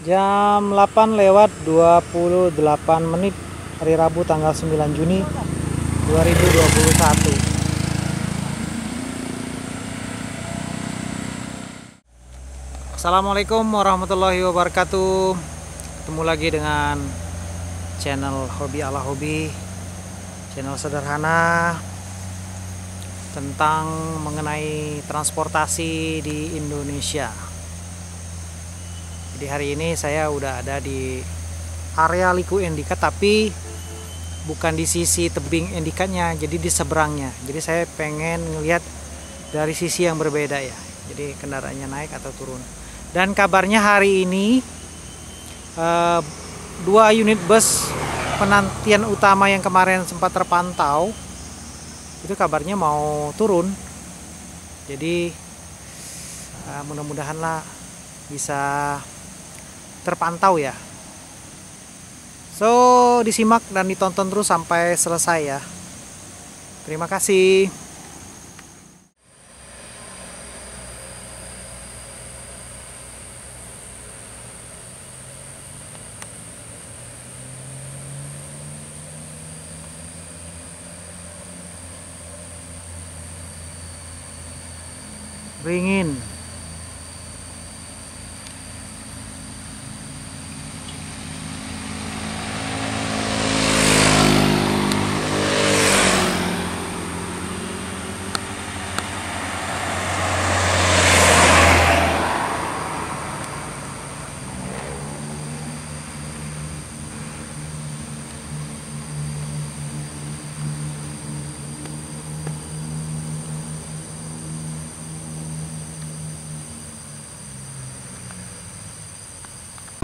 Jam 8 lewat 28 menit hari Rabu tanggal 9 Juni 2021. Assalamualaikum warahmatullahi wabarakatuh. Ketemu lagi dengan channel Hobi ala Hobi. Channel sederhana tentang mengenai transportasi di Indonesia. Jadi hari ini saya udah ada di area Liku Endika tapi bukan di sisi tebing Endikanya, jadi di seberangnya. Jadi saya pengen ngelihat dari sisi yang berbeda ya. Jadi kendaraannya naik atau turun. Dan kabarnya hari ini eh, dua unit bus penantian utama yang kemarin sempat terpantau itu kabarnya mau turun. Jadi eh, mudah-mudahan lah bisa terpantau ya. So disimak dan ditonton terus sampai selesai ya. Terima kasih.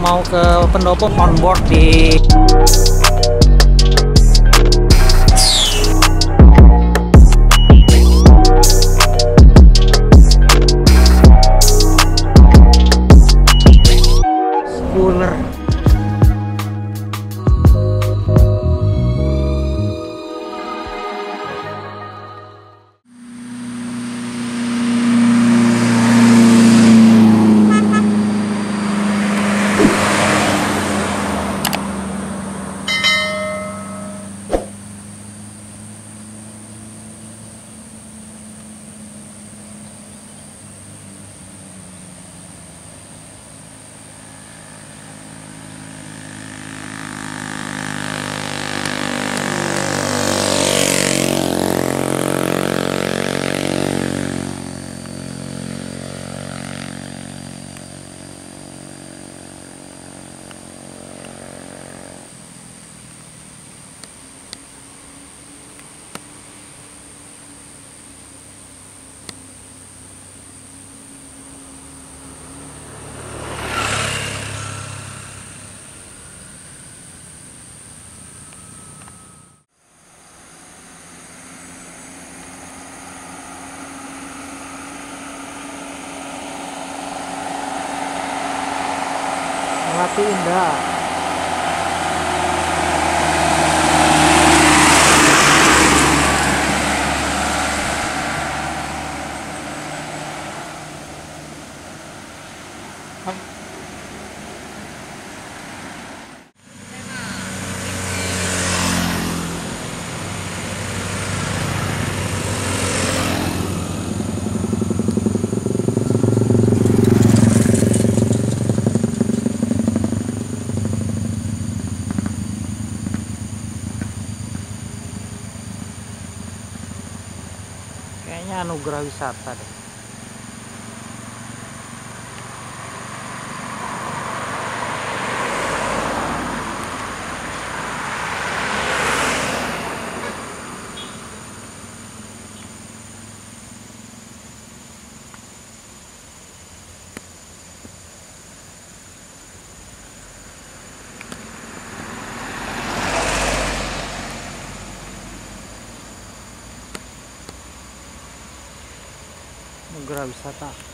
Mau ke pendopo on board di ซีเ Indah kayaknya wisata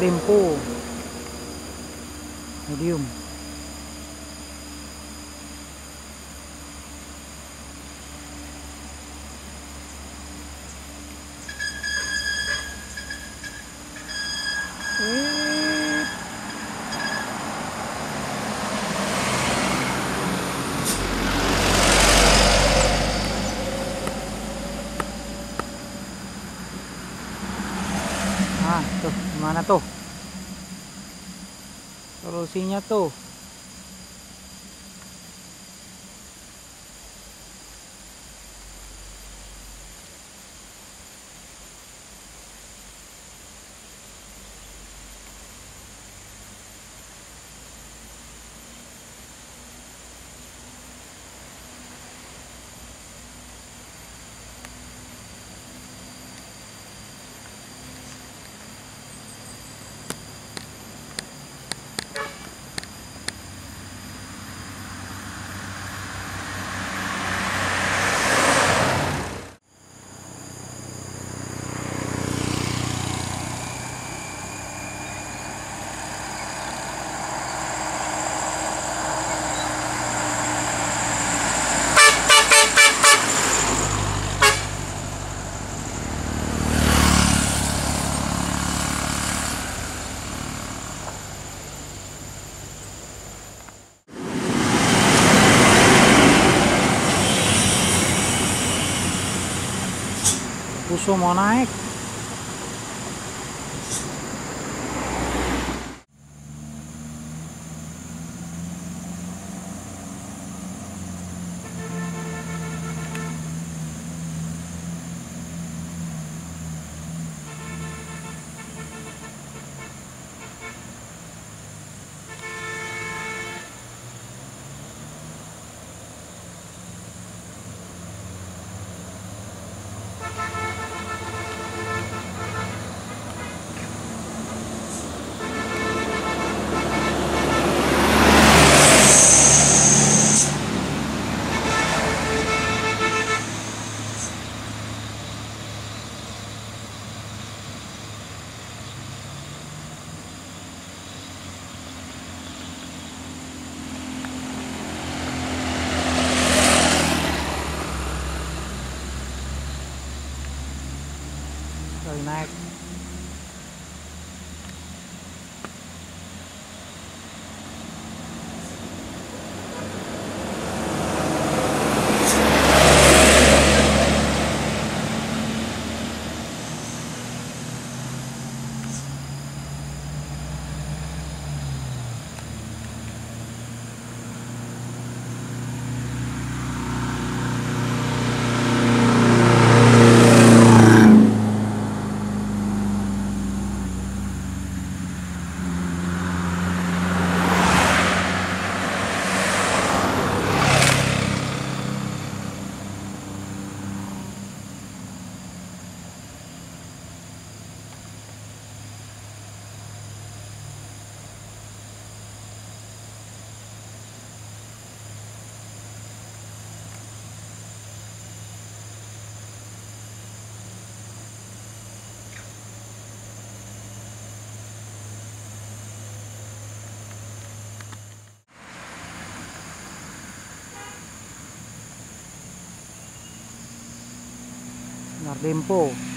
deh anugerah wisata gimana tuh? Solusinya tuh. Puso mau naik. Sinar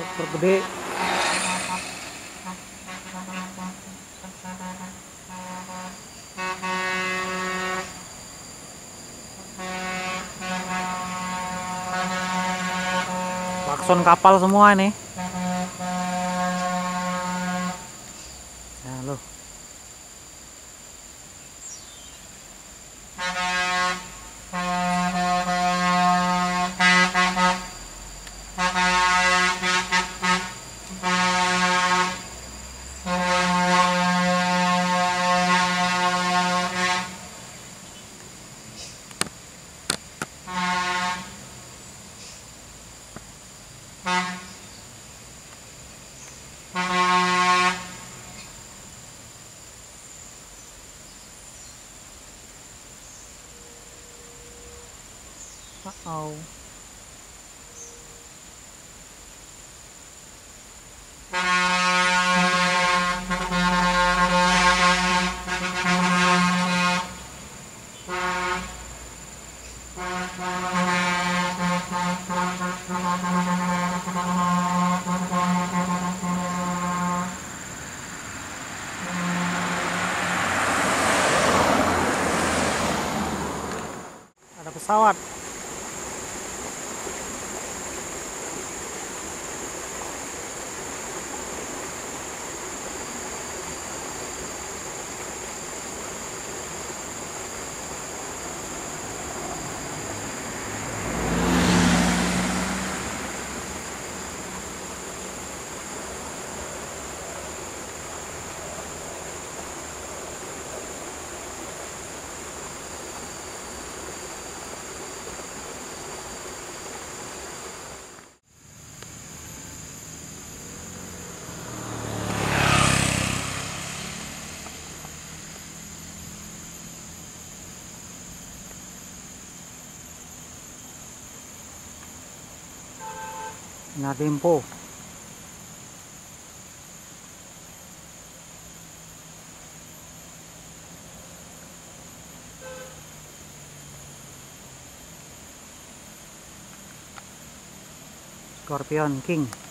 Truk gede. Klakson kapal semua ini. Uh-oh. natin po. Scorpion King.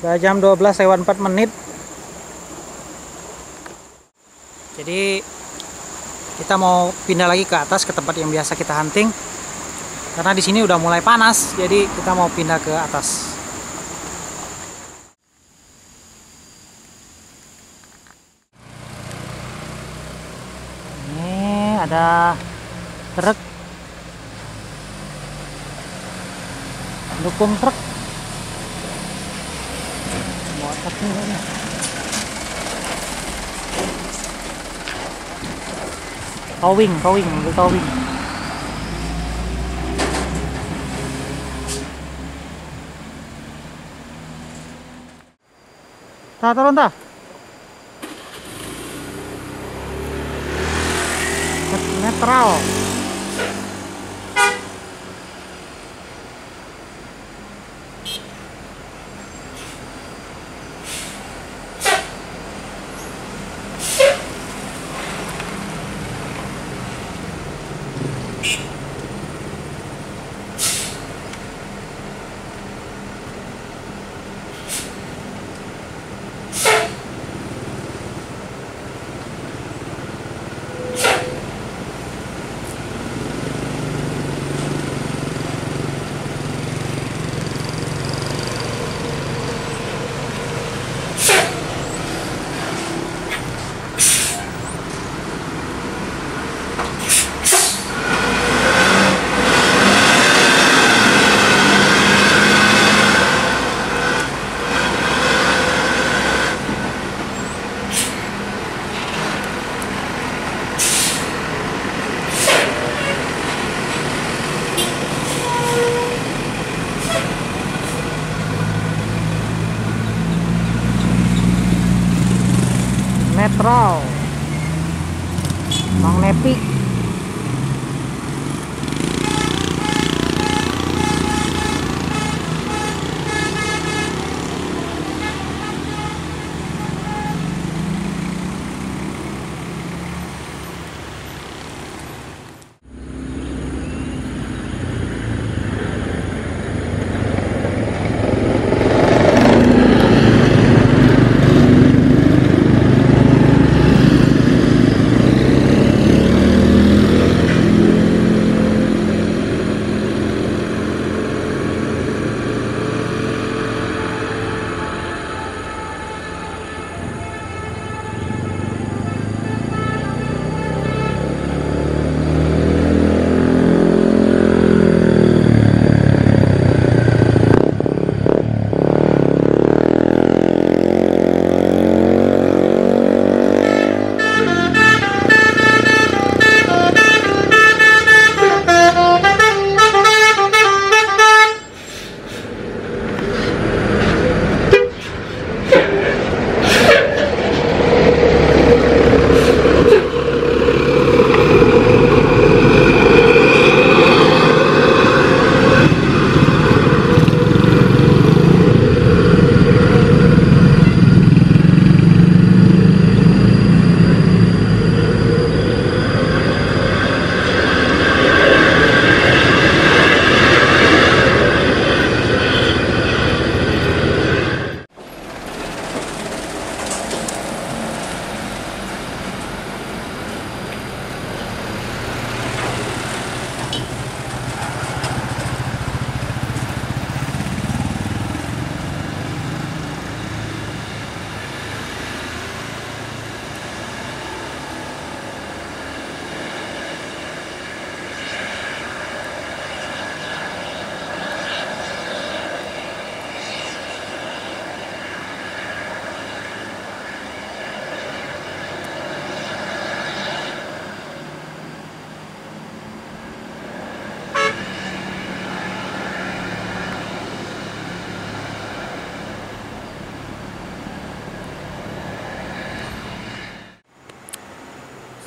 Udah jam 12 lewat 4 menit. Jadi kita mau pindah lagi ke atas ke tempat yang biasa kita hunting. Karena di sini udah mulai panas jadi kita mau pindah ke atas. Ini ada truk. Dukung truk nih towing towing mobil towing Tah turun. Netral. netral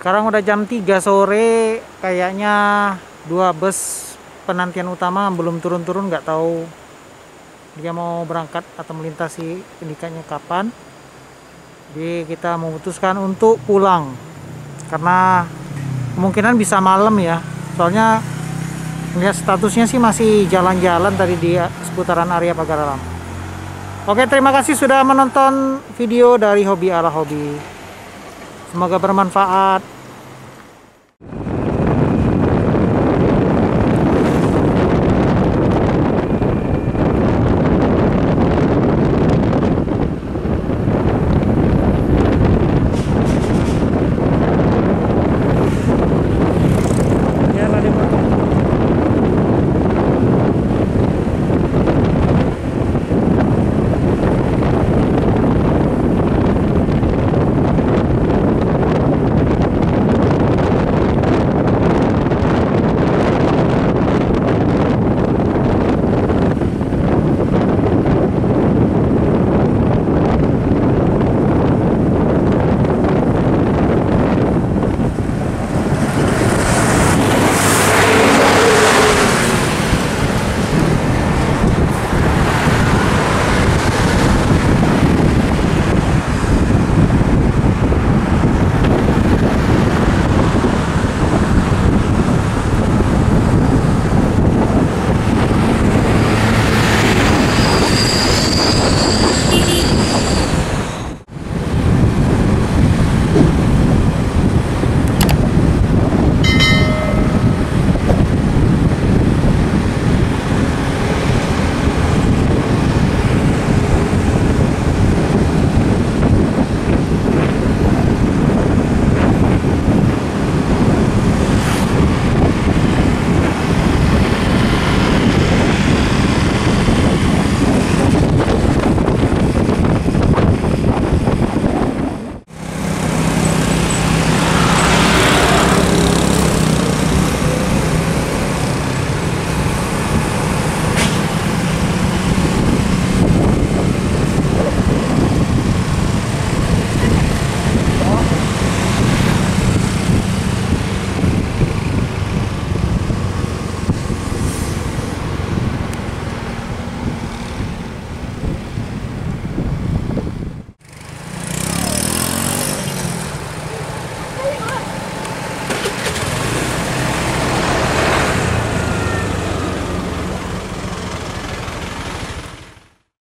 sekarang udah jam 3 sore kayaknya dua bus penantian utama belum turun-turun nggak tahu dia mau berangkat atau melintasi indikanya kapan jadi kita memutuskan untuk pulang karena kemungkinan bisa malam ya soalnya lihat statusnya sih masih jalan-jalan tadi di seputaran area pagar alam Oke, terima kasih sudah menonton video dari Hobi ala Hobi. Semoga bermanfaat.